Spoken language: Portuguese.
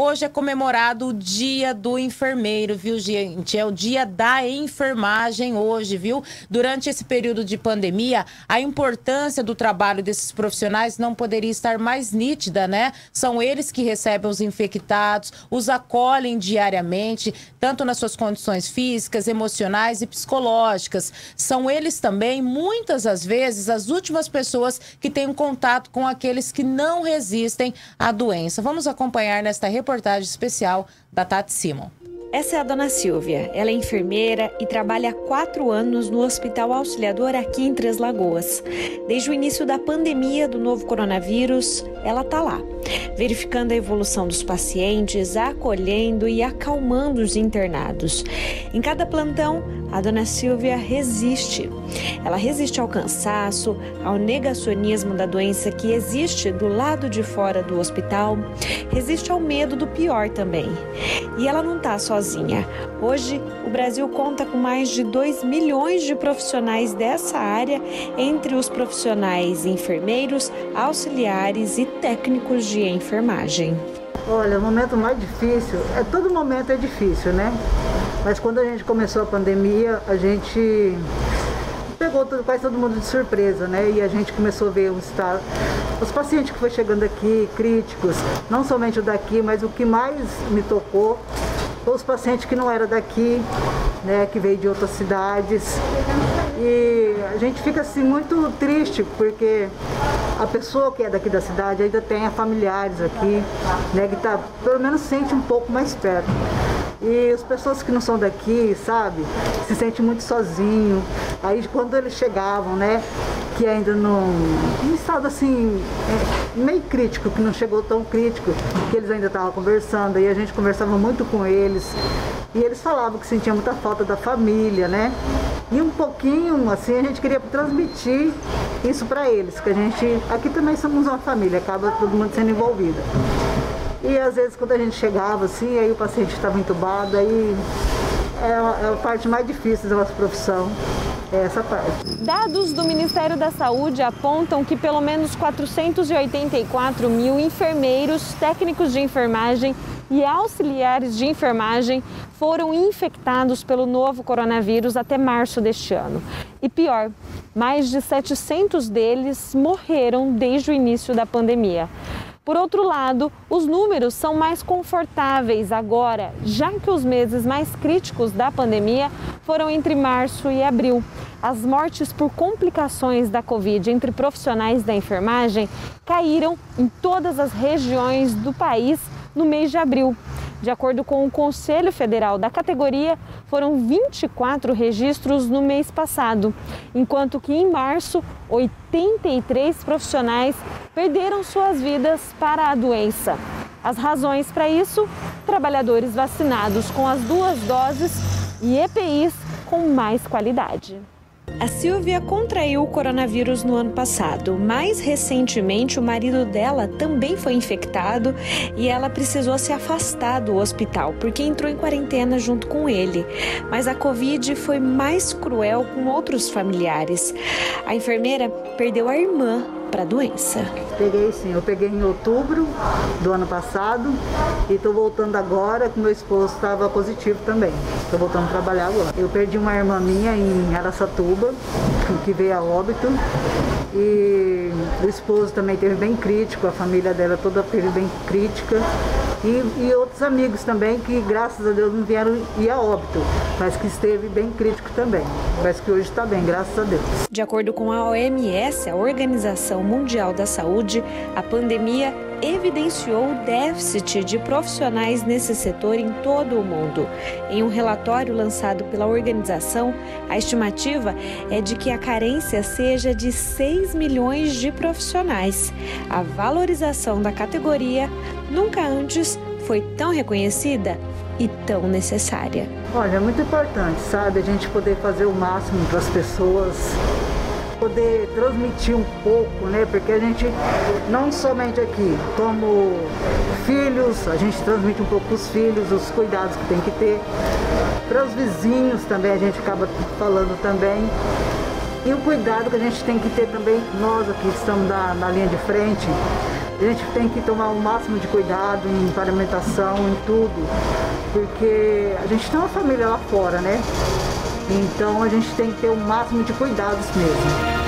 Hoje é comemorado o Dia do Enfermeiro, viu, gente? É o dia da enfermagem hoje, viu? Durante esse período de pandemia, a importância do trabalho desses profissionais não poderia estar mais nítida, né? São eles que recebem os infectados, os acolhem diariamente, tanto nas suas condições físicas, emocionais e psicológicas. São eles também, muitas das vezes, as últimas pessoas que têm um contato com aqueles que não resistem à doença. Vamos acompanhar nesta reportagem especial da Tati Simon. Essa é a dona Silvia. Ela é enfermeira e trabalha há quatro anos no Hospital Auxiliador aqui em Três Lagoas. Desde o início da pandemia do novo coronavírus, ela está lá, verificando a evolução dos pacientes, acolhendo e acalmando os internados. Em cada plantão, a dona Silvia resiste. Ela resiste ao cansaço, ao negacionismo da doença que existe do lado de fora do hospital, resiste ao medo do pior também. E ela não está sozinha. Hoje, o Brasil conta com mais de 2 milhões de profissionais dessa área, entre os profissionais enfermeiros, auxiliares e técnicos de enfermagem. Olha, o momento mais difícil, é todo momento é difícil, né? Mas quando a gente começou a pandemia, a gente pegou quase todo mundo de surpresa, né? E a gente começou a ver o estado, os pacientes que foi chegando aqui, críticos, não somente o daqui, mas o que mais me tocou os pacientes que não eram daqui, né? Que veio de outras cidades. E a gente fica assim muito triste porque a pessoa que é daqui da cidade ainda tem familiares aqui, né? Que tá, pelo menos sente um pouco mais perto. E as pessoas que não são daqui, sabe, se sentem muito sozinho. Aí quando eles chegavam, né, que ainda não. em estado assim, é, meio crítico, que não chegou tão crítico, que eles ainda estavam conversando, aí a gente conversava muito com eles. E eles falavam que sentiam muita falta da família, né? E um pouquinho, assim, a gente queria transmitir isso para eles, que a gente. Aqui também somos uma família, acaba todo mundo sendo envolvido. E às vezes quando a gente chegava assim, aí o paciente estava entubado, aí é é a parte mais difícil da nossa profissão. É essa parte. Dados do Ministério da Saúde apontam que pelo menos 484 mil enfermeiros, técnicos de enfermagem e auxiliares de enfermagem foram infectados pelo novo coronavírus até março deste ano. E pior, mais de 700 deles morreram desde o início da pandemia. Por outro lado, os números são mais confortáveis agora, já que os meses mais críticos da pandemia foram entre março e abril. As mortes por complicações da Covid entre profissionais da enfermagem caíram em todas as regiões do país no mês de abril. De acordo com o Conselho Federal da categoria, foram 24 registros no mês passado, enquanto que em março, 83 profissionais perderam suas vidas para a doença. As razões para isso: trabalhadores vacinados com as duas doses e EPIs com mais qualidade. A Silvia contraiu o coronavírus no ano passado. Mais recentemente, o marido dela também foi infectado e ela precisou se afastar do hospital porque entrou em quarentena junto com ele. Mas a Covid foi mais cruel com outros familiares. A enfermeira perdeu a irmã para a doença. Peguei sim, eu peguei em outubro do ano passado e estou voltando agora que meu esposo estava positivo também. Estou voltando a trabalhar agora. Eu perdi uma irmã minha em Araçatuba, que veio a óbito. E o esposo também teve bem crítico, a família dela toda teve bem crítica. E, e, outros amigos também que, graças a Deus, não vieram ir a óbito, mas que esteve bem crítico também. Mas que hoje está bem, graças a Deus. De acordo com a OMS, a Organização Mundial da Saúde, a pandemia evidenciou o déficit de profissionais nesse setor em todo o mundo. Em um relatório lançado pela organização, a estimativa é de que a carência seja de 6 milhões de profissionais. A valorização da categoria nunca antes foi tão reconhecida e tão necessária. Olha, é muito importante, sabe, a gente poder fazer o máximo para as pessoas poder transmitir um pouco, né? Porque a gente, não somente aqui, como filhos, a gente transmite um pouco os filhos, os cuidados que tem que ter. Para os vizinhos também a gente acaba falando também. E o cuidado que a gente tem que ter também, nós aqui que estamos na, na linha de frente, a gente tem que tomar o máximo de cuidado em paramentação, em tudo, porque a gente tem uma família lá fora, né? Então a gente tem que ter o máximo de cuidados mesmo.